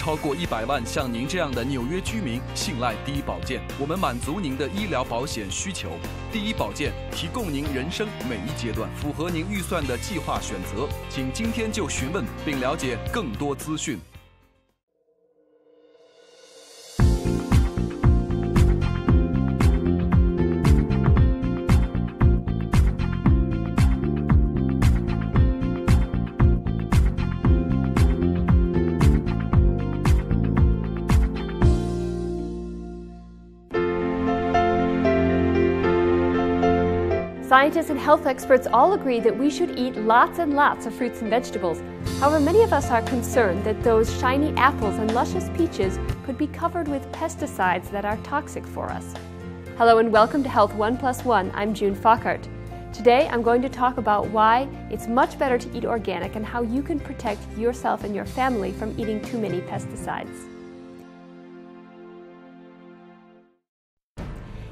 超过一百万像您这样的纽约居民信赖第一保健，我们满足您的医疗保险需求。第一保健提供您人生每一阶段符合您预算的计划选择，请今天就询问并了解更多资讯。Scientists and health experts all agree that we should eat lots and lots of fruits and vegetables. However, many of us are concerned that those shiny apples and luscious peaches could be covered with pesticides that are toxic for us. Hello and welcome to Health 1 Plus 1. I'm June Fockart. Today I'm going to talk about why it's much better to eat organic and how you can protect yourself and your family from eating too many pesticides.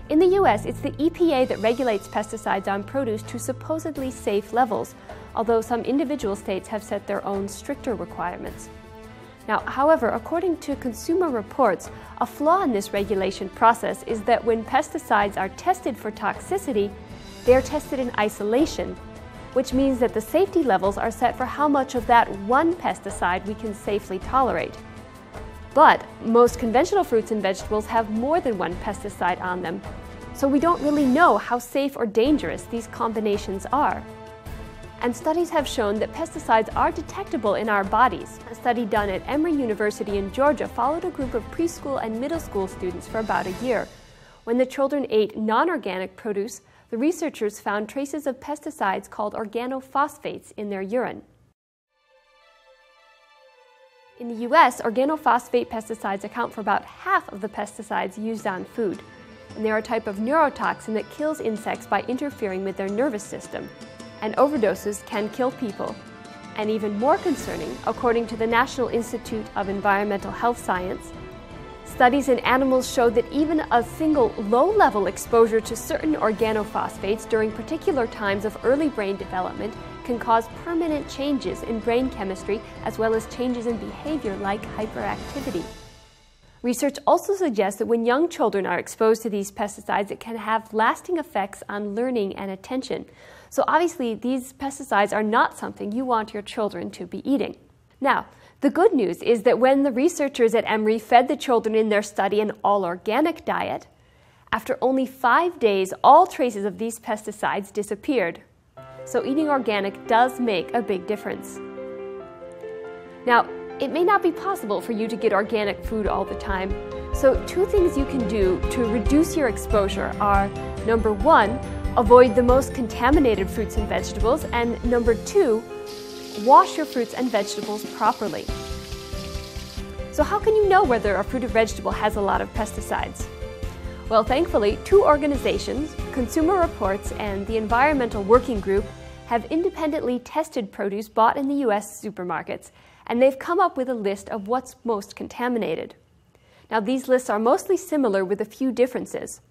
In the US, it's the EPA that regulates pesticides on produce to supposedly safe levels, although some individual states have set their own stricter requirements. Now, however, according to Consumer Reports, a flaw in this regulation process is that when pesticides are tested for toxicity, they are tested in isolation, which means that the safety levels are set for how much of that one pesticide we can safely tolerate. But most conventional fruits and vegetables have more than one pesticide on them, so we don't really know how safe or dangerous these combinations are. And studies have shown that pesticides are detectable in our bodies. A study done at Emory University in Georgia followed a group of preschool and middle school students for about a year. When the children ate non organic produce, the researchers found traces of pesticides called organophosphates in their urine. In the US, organophosphate pesticides account for about half of the pesticides used on food. And they're a type of neurotoxin that kills insects by interfering with their nervous system. And overdoses can kill people. And even more concerning, according to the National Institute of Environmental Health Science, studies in animals showed that even a single low level exposure to certain organophosphates during particular times of early brain development can cause permanent changes in brain chemistry as well as changes in behavior like hyperactivity. Research also suggests that when young children are exposed to these pesticides, it can have lasting effects on learning and attention. So, obviously, these pesticides are not something you want your children to be eating. Now, the good news is that when the researchers at Emory fed the children in their study an all organic diet, after only five days, all traces of these pesticides disappeared so eating organic does make a big difference. Now, it may not be possible for you to get organic food all the time, so two things you can do to reduce your exposure are number one, avoid the most contaminated fruits and vegetables, and number two, wash your fruits and vegetables properly. So, how can you know whether a fruit or vegetable has a lot of pesticides? Well, thankfully, two organizations, Consumer Reports and the Environmental Working Group, have independently tested produce bought in the US supermarkets, and they've come up with a list of what's most contaminated. Now, these lists are mostly similar with a few differences.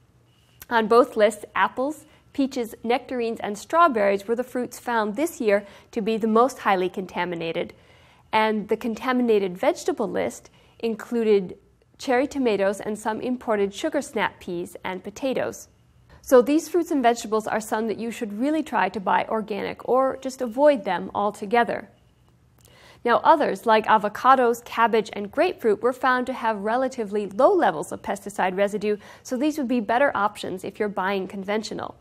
On both lists, apples, peaches, nectarines, and strawberries were the fruits found this year to be the most highly contaminated, and the contaminated vegetable list included cherry tomatoes, and some imported sugar snap peas and potatoes. So these fruits and vegetables are some that you should really try to buy organic or just avoid them altogether. Now, others, like avocados, cabbage, and grapefruit, were found to have relatively low levels of pesticide residue, so these would be better options if you're buying conventional.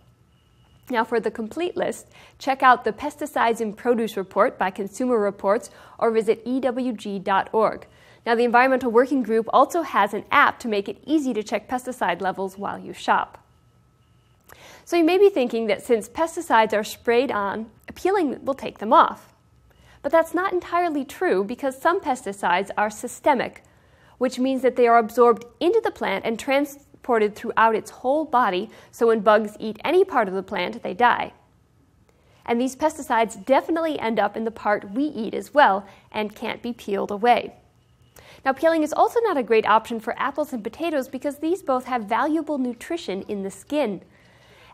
Now, for the complete list, check out the Pesticides in Produce Report by Consumer Reports or visit ewg.org. Now, the Environmental Working Group also has an app to make it easy to check pesticide levels while you shop. So, you may be thinking that since pesticides are sprayed on, peeling will take them off. But that's not entirely true because some pesticides are systemic, which means that they are absorbed into the plant and transported throughout its whole body, so when bugs eat any part of the plant, they die. And these pesticides definitely end up in the part we eat as well and can't be peeled away. Now, peeling is also not a great option for apples and potatoes because these both have valuable nutrition in the skin.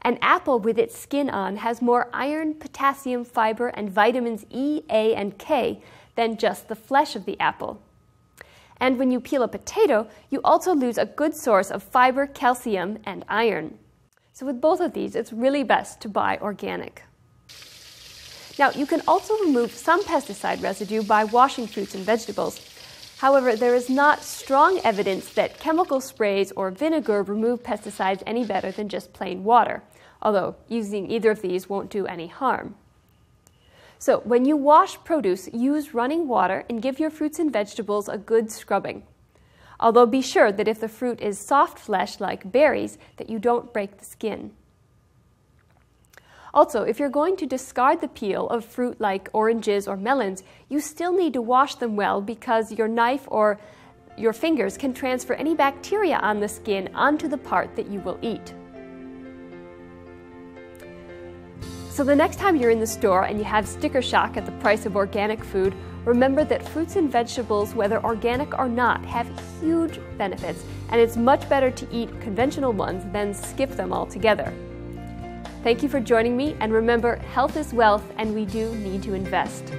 An apple with its skin on has more iron, potassium, fiber, and vitamins E, A, and K than just the flesh of the apple. And when you peel a potato, you also lose a good source of fiber, calcium, and iron. So, with both of these, it's really best to buy organic. Now, you can also remove some pesticide residue by washing fruits and vegetables. However, there is not strong evidence that chemical sprays or vinegar remove pesticides any better than just plain water, although using either of these won't do any harm. So, when you wash produce, use running water and give your fruits and vegetables a good scrubbing. Although be sure that if the fruit is soft flesh like berries, that you don't break the skin. Also, if you're going to discard the peel of fruit like oranges or melons, you still need to wash them well because your knife or your fingers can transfer any bacteria on the skin onto the part that you will eat. So the next time you're in the store and you have sticker shock at the price of organic food, remember that fruits and vegetables, whether organic or not, have huge benefits, and it's much better to eat conventional ones than skip them altogether. Thank you for joining me, and remember, health is wealth, and we do need to invest.